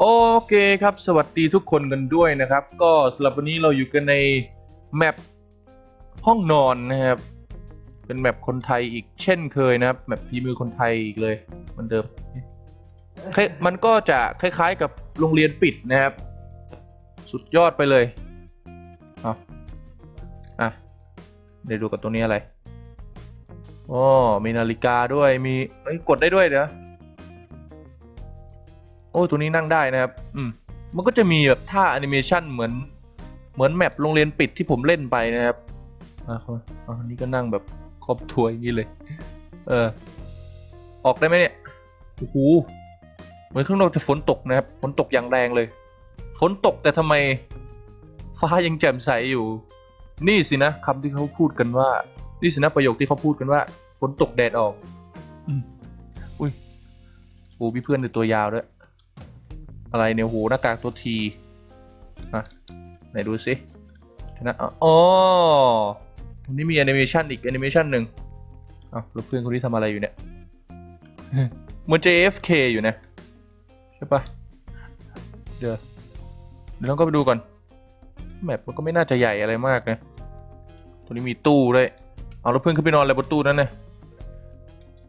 โอเคครับ สวัสดีทุกคนกันด้วยนะครับ ก็สำหรับวันนี้เราอยู่กันในแมปห้องนอนนะครับ เป็นแมปคนไทยอีกเช่นเคยนะครับ แมปฝีมือคนไทยอีกเลยเหมือนเดิม มันก็จะคล้ายๆกับโรงเรียนปิดนะครับ สุดยอดไปเลยเอาอะเดี๋ยวดูกับตัวนี้อะไรอ๋อมีนาฬิกาด้วย มีเอ้ย กดได้ด้วยเดี๋ยว อ้ตัวนี้นั่งได้นะครับ อืมมันก็จะมีแบบท่าแอนิเมชันเหมือน เหมือนแมปโรงเรียนปิดที่ผมเล่นไปนะครับอะอะอันนี้ก็นั่งแบบครอบทัวอย่างนี้เลย เออ ออกได้ไหมเนี่ยโอ้โหเหมือนข้างนอกจะฝนตกนะครับ ฝนตกอย่างแรงเลย ฝนตกแต่ทำไมฟ้ายังแจ่มใสอยู่ นี่สินะคำที่เขาพูดกันว่า นี่สินะประโยคที่เขาพูดกันว่า ฝนตกแดดออกอืมอุ้ยโอ้มีเพื่อนในตัวยาวด้วย อะไรเนี่ยโหหน้ากากตัวทีอะไหนดูสินะอ๋อตรงนี้มีแอนิเมชันอีกแอนิเมชันหนึ่งอ้าวล้วเพื่อนคนนี้ทำอะไรอยู่เนี่ยเหมือน JFK อยู่นะใช่ปะเดี๋ยวเดี๋ยวเราก็ไปดูก่อนแมปมันก็ไม่น่าจะใหญ่อะไรมากนะตัวนี้มีตู้ด้วยเอาแล้วเพื่อนขึ้นไปนอนอะไรบนตู้นั้นเนะ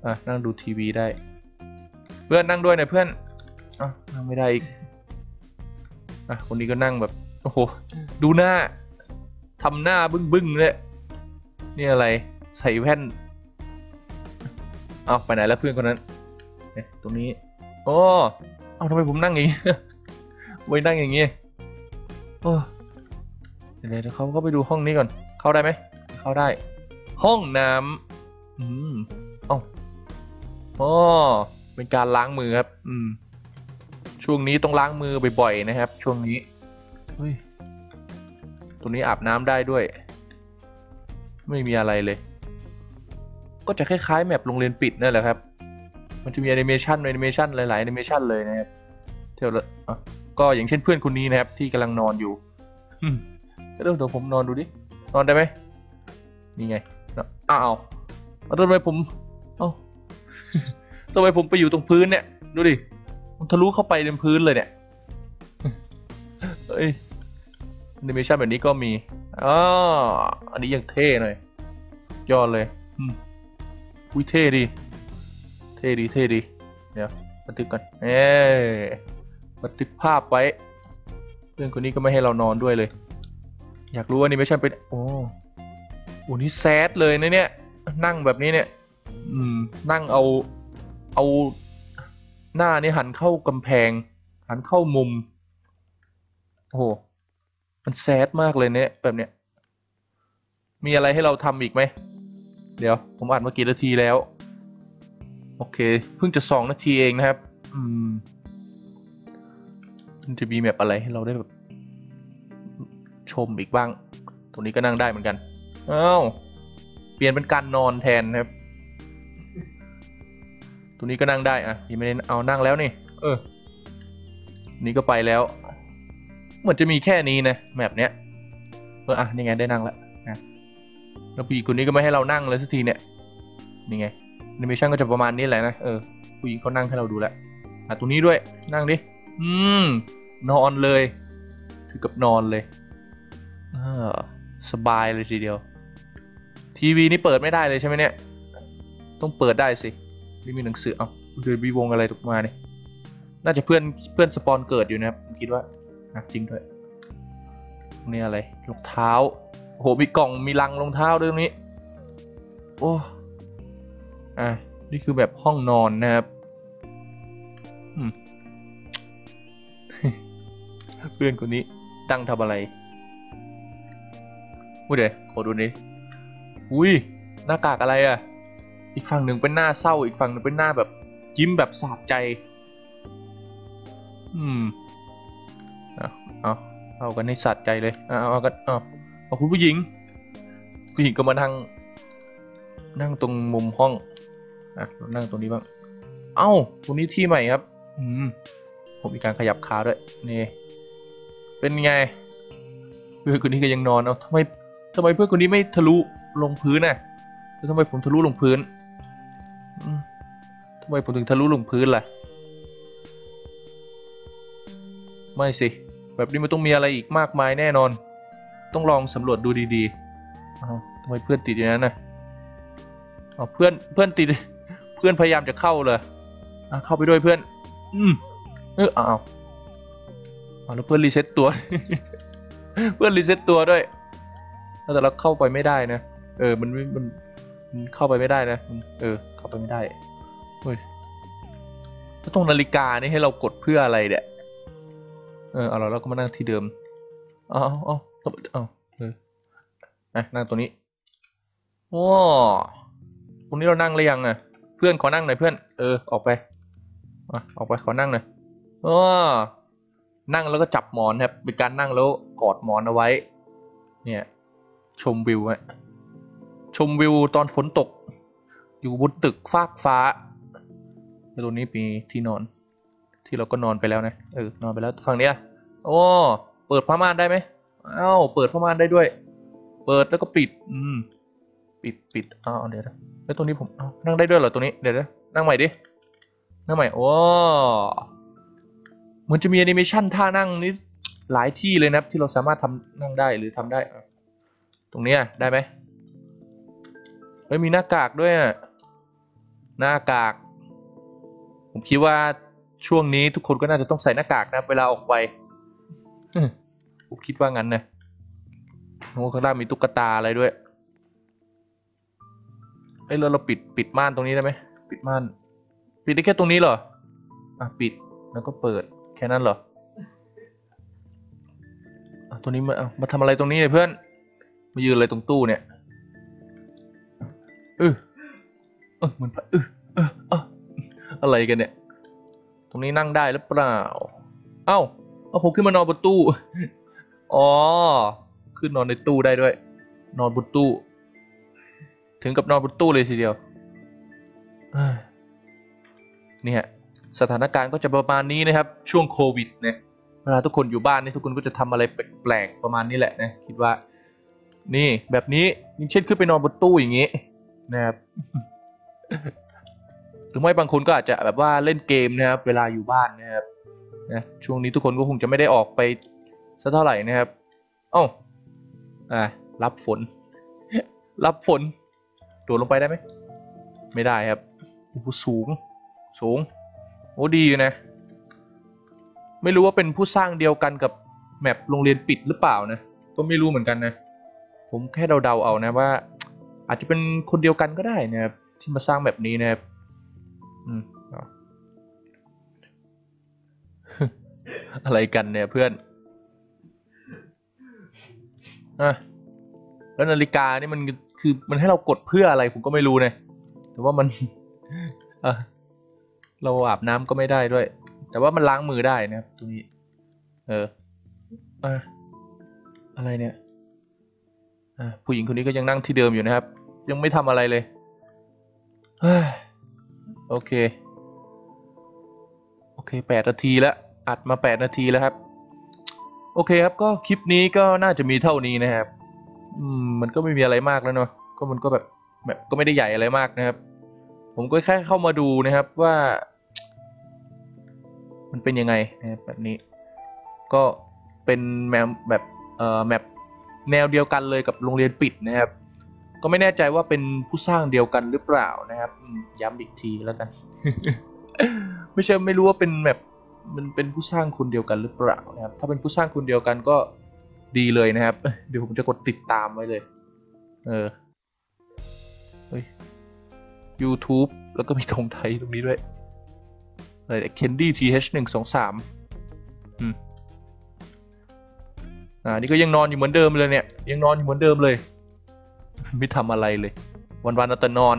อะนั่งดูทีวีได้ เพื่อนนั่งด้วยนะเพื่อน อะนั่งไม่ได้อีกอะคนนี้ก็นั่งแบบโอ้โหดูหน้าทำหน้าบึ้งบึ้งๆเลยนี่อะไรใส่แว่นเอาไปไหนแล้วเพื่อนคนนั้นเตรงนี้โอ้เอาทำไมผมนั่งอย่างนี้ไม่นั่งอย่างนี้โอ้เดี๋ยวเดี๋ยวเขาก็ไปดูห้องนี้ก่อน เข้าได้ไหมเข้าได้ ห้องน้ำอืมเอ้าอ๋อเป็นการล้างมือครับ อืม ช่วงนี้ต้องล้างมือบ่อยๆนะครับ ช่วงนี้เฮ้ยตัวนี้อาบน้ำได้ด้วย ไม่มีอะไรเลย ก็จะคล้ายๆแมปโรงเรียนปิดนั่นแหละครับ มันจะมีแอนิเมชันแอนิเมชันหลายๆแอนิเมชันเลยนะครับเที่ยวละก็อย่างเช่นเพื่อนคนนี้นะครับ ที่กำลังนอนอยู่ก็เริ่มตัวผมนอนดูดิ นอนได้ไหมนี่ไงอ้าวทำไมผมเอ้าทำไมผมไปอยู่ตรงพื้นเนี่ย ดูดิ มันทะลุเข้าไปในพื้นเลยเนี่ยเอ้ยแอนิเมชันแบบนี้ก็มีอ๋ออันนี้ยังเท่หน่อยยอดเลยอุ้ยเท่ดี เท่ดี เท่ดี เดี๋ยวบันทึกก่อนเอ้บันทึกภาพไว้ เพื่อนคนนี้ก็ไม่ให้เรานอนด้วยเลย อยากรู้ว่าแอนิเมชันเป็น โอ้โหนี่แซดเลยนะเนี่ย นั่งแบบนี้เนี่ย อืม นั่งเอา เอา หน้านี่หันเข้ากำแพง หันเข้ามุม โอ้โห มันแซดมากเลยเนี่ยแบบเนี้ย มีอะไรให้เราทำอีกไหม เดี๋ยว ผมอ่านเมากี่นาทีแล้ว โอเค เพิ่งจะสองนาทีเองนะครับ อืมมันจะมีแมปอะไรให้เราได้แบบ ชมอีกบ้าง ตรงนี้ก็นั่งได้เหมือนกัน เอ้า เปลี่ยนเป็นการนอนแทนนะครับ ตัวนี้ก็นั่งได้อะยังไม่ได้เอานั่งแล้วนี่ เออ นี่ก็ไปแล้ว เหมือนจะมีแค่นี้นะแมปเนี้ยเอออะนี่ไงได้นั่งแล้วนะแล้วผู้หญิงคนนี้ก็ไม่ให้เรานั่งเลยสักทีเนี่ยนี่ไงแอนิเมชันก็จะประมาณนี้แหละนะเออผู้หญิงเขานั่งให้เราดูแล้วอะตรงนี้ด้วยนั่งดิอืมนอนเลยถือกับนอนเลยเออสบายเลยทีเดียว ทีวีนี่เปิดไม่ได้เลยใช่ไหมเนี่ย ต้องเปิดได้สิ ไม่มีหนังสือเอาเดือนวีวงอะไรตกมาเนี่ยน่าจะเพื่อนเพื่อนสปอนเกิดอยู่นะครับผมคิดว่าอะจริงด้วยนี่อะไรรองเท้าโหมีกล่องมีลังรองเท้าด้วยตรงนี้โอ้อะนี่คือแบบห้องนอนนะครับเพื่อนคนนี้ตั้งทำอะไรอุ้ยเดี๋ยวขอดูนี่อุ้ยหน้ากากอะไรอะ อีกฝั่งหนึ่งเป็นหน้าเศร้า อีกฝั่งหนึ่งเป็นหน้าแบบยิ้มแบบสะใจ อืมเอาเอาเอากันให้สัตว์ใจเลยเอาเอากันเอาเอาคุณผู้หญิงผู้หญิงก็มานั่ง นั่งตรงมุมห้องอะนั่งตรงนี้บ้าง เอ้าตรงนี้ที่ใหม่ครับ อืมผมมีการขยับขาด้วยนี่เป็นไงเพื่อนคนนี้ก็ยังนอนเอาทำไมทำไมเพื่อนคนนี้ไม่ทะลุลงพื้นน่ะแล้วทำไมผมทะลุลงพื้น ทำไมผมถึงทะลุลงพื้นล่ะ ไม่สิ แบบนี้มันต้องมีอะไรอีกมากมายแน่นอน ต้องลองสำรวจดูดีๆอ้าวทำไมเพื่อนติดอย่างนั้นนะอ้าวเพื่อนเพื่อนติด เพื่อนพยายามจะเข้าเลยอะเข้าไปด้วยเพื่อน อืมเอออ้าวอ้าวแล้วเพื่อนรีเซ็ตตัว เพื่อนรีเซ็ตตัวด้วย แต่เราเข้าไปไม่ได้นะ เออ มันมัน เข้าไปไม่ได้นะเออ เข้าไปไม่ได้เฮ้ยแล้วตรงนาฬิกานี่ให้เรากดเพื่ออะไรเนี่ยเออเอาเราเราก็มานั่งที่เดิมเอาเอาเอาเอาเอออะนั่งตัวนี้ว้าตรงนี้เรานั่งหรือยังอะเพื่อนขอนั่งหน่อยเพื่อน เออ ออกไปอะออกไปขอนั่งหน่อยอ๋อนั่งแล้วก็จับหมอนครับ เป็นการนั่งแล้วกอดหมอนเอาไว้ เนี่ย ชมวิวอะ ชมวิวตอนฝนตก อยู่บนตึกฟากฟ้าแล้วตรงนี้มีที่นอน ที่เราก็นอนไปแล้วนะเออนอนไปแล้วฝั่งนี้ล่ะโอ้เปิดผ้าม่านได้ไหมอ้าวเปิดผ้าม่านได้ด้วย เปิดแล้วก็ปิด อืม ปิดปิดอ้าวเดี๋ยวนะแล้วตรงนี้ผมนั่งได้ด้วยเหรอตรงนี้เดี๋ยวนะนั่งใหม่ดินั่งใหม่โอ้เหมันจะมีแอนิเมชันท่านั่งนี่หลายที่เลยนะที่เราสามารถทำนั่งได้หรือทำได้ ตรงนี้ได้ไหม เฮ้ยมีหน้ากากด้วยอะหน้ากาก ผมคิดว่าช่วงนี้ทุกคนก็น่าจะต้องใส่หน้ากากนะเวลาออกไปผมคิดว่างั้นนะโอ้ข้างล่างมีตุ๊กตาอะไรด้วยเอ้ยเราเราปิดปิดม่านตรงนี้ได้ไหมปิดม่าน ปิดได้แค่ตรงนี้เหรออะปิดแล้วก็เปิดแค่นั้นเหรออะตัวนี้มามาทำอะไรตรงนี้เนี่ยเพื่อน มายืนอะไรตรงตู้เนี่ย เออเออเหมันเออเออเอออะไรกันเนี่ย ตรงนี้นั่งได้หรือเปล่า เอ้าเอาผมขึ้นมานอนบนตู้ อ๋อ ขึ้นนอนในตู้ได้ด้วย นอนบนตู้ ถึงกับนอนบนตู้เลยทีเดียวเนี่ฮะสถานการณ์ก็จะประมาณนี้นะครับ ช่วงโควิดเนี่ยเวลาทุกคนอยู่บ้านนี่ทุกคนก็จะทำอะไรแปลกๆประมาณนี้แหละนะคิดว่า นี่แบบนี้อย่งเช่นขึ้นไปนอนบนตู้อย่างนี้ นะครับหรือไม่บางคนก็อาจจะแบบว่าเล่นเกมนะครับ เวลาอยู่บ้านนะครับนะช่วงนี้ทุกคนก็คงจะไม่ได้ออกไปสักเท่าไหร่นะครับเอ้าอ่ารับฝน รับฝนโดดลงไปได้ไหมไม่ได้ครับโอ้สูง สูงโอ้ดีอยู่นะ ไม่รู้ว่าเป็นผู้สร้างเดียวกันกับแมปโรงเรียนปิดหรือเปล่านะ ก็ไม่รู้เหมือนกันนะ ผมแค่เดาๆเอานะว่า อาจจะเป็นคนเดียวกันก็ได้นะครับที่มาสร้างแบบนี้นะครับอืมอะไรกันเนี่ยเพื่อนอะแล้วนาฬิกานี่มันคือมันให้เรากดเพื่ออะไรผมก็ไม่รู้นะแต่ว่ามันเราอาบน้ำก็ไม่ได้ด้วย แต่ว่ามันล้างมือได้นะครับตรงนี้ เอออะอะไรเนี่ย ผู้หญิงคนนี้ก็ยังนั่งที่เดิมอยู่นะครับ ยังไม่ทำอะไรเลยเฮ้ยโอเค โอเคแปดนาทีแล้ว อัดมาแปดนาทีแล้วครับ โอเคครับ ก็คลิปนี้ก็น่าจะมีเท่านี้นะครับ อืม มันก็ไม่มีอะไรมากแล้วเนาะ ก็มันก็แบบแบบก็ไม่ได้ใหญ่อะไรมากนะครับ ผมก็แค่เข้ามาดูนะครับว่า มันเป็นยังไงนะครับแบบนี้ ก็เป็นแมปแบบเอ่อแมป แนวเดียวกันเลยกับโรงเรียนปิดนะครับ ก็ไม่แน่ใจว่าเป็นผู้สร้างเดียวกันหรือเปล่านะครับย้ำอีกทีแล้วกัน ไม่ใช่ไม่รู้ว่าเป็นแบบมันเป็นผู้สร้างคนเดียวกันหรือเปล่านะครับ ถ้าเป็นผู้สร้างคนเดียวกันก็ดีเลยนะครับ เดี๋ยวผมจะกดติดตามไว้เลย เออเฮ้ย YouTube แล้วก็มีธงไทยตรงนี้ด้วยอะไรเนี่ย Candy TH หนึ่งสองสามอืม อ่านี่ก็ยังนอนอยู่เหมือนเดิมเลยเนี่ย ยังนอนอยู่เหมือนเดิมเลย ไม่ทำอะไรเลย วันๆเอาแต่นอน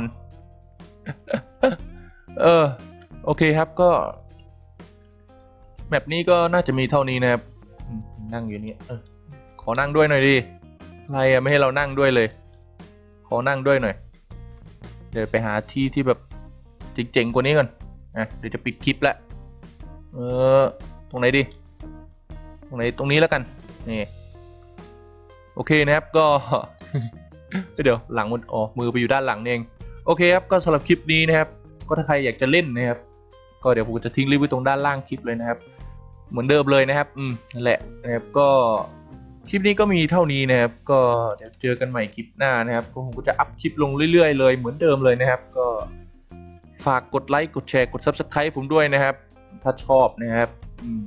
เออ โอเคครับก็ แมปนี้ก็น่าจะมีเท่านี้นะครับ นั่งอยู่นี่เออขอนั่งด้วยหน่อยดิอะไรอะไม่ให้เรานั่งด้วยเลย ขอนั่งด้วยหน่อย เดี๋ยวไปหาที่ที่แบบเจ๋งๆกว่านี้ก่อนอะเดี๋ยวจะปิดคลิปล้วเออ ตรงไหนดี ตรงไหน ตรงนี้แล้วกัน นี่ โอเคนะครับก็ เดี๋ยวหลังมันอ๋อมือไปอยู่ด้านหลังเอง โอเคครับก็สำหรับคลิปนี้นะครับ ก็ถ้าใครอยากจะเล่นนะครับ ก็เดี๋ยวผมจะทิ้งลิงก์ไว้ตรงด้านล่างคลิปเลยนะครับ เหมือนเดิมเลยนะครับ อืมนั่นแหละนะครับก็คลิปนี้ก็มีเท่านี้นะครับ ก็เดี๋ยวเจอกันใหม่คลิปหน้านะครับก็ผมก็จะอัพคลิปลงเรื่อยๆเลยเหมือนเดิมเลยนะครับ ก็ฝากกดไลค์กดแชร์กด Subscribe ผมด้วยนะครับ ถ้าชอบนะครับอืม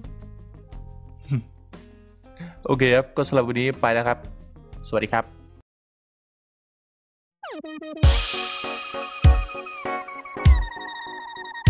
โอเคครับ ก็สำหรับวันนี้ไปแล้วครับ สวัสดีครับ Thank you.